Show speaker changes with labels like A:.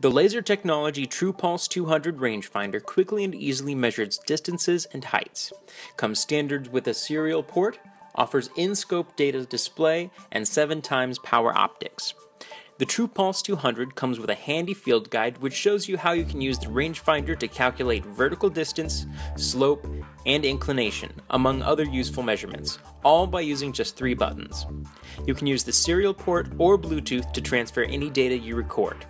A: The laser technology TruPulse 200 rangefinder quickly and easily measures distances and heights, comes standard with a serial port, offers in-scope data display, and 7 times power optics. The TruPulse 200 comes with a handy field guide which shows you how you can use the rangefinder to calculate vertical distance, slope, and inclination, among other useful measurements, all by using just three buttons. You can use the serial port or Bluetooth to transfer any data you record.